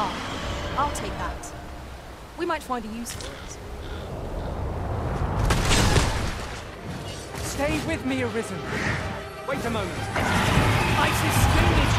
Ah, I'll take that. We might find a use for it. Stay with me, Arisen. Wait a moment. Isis Spring your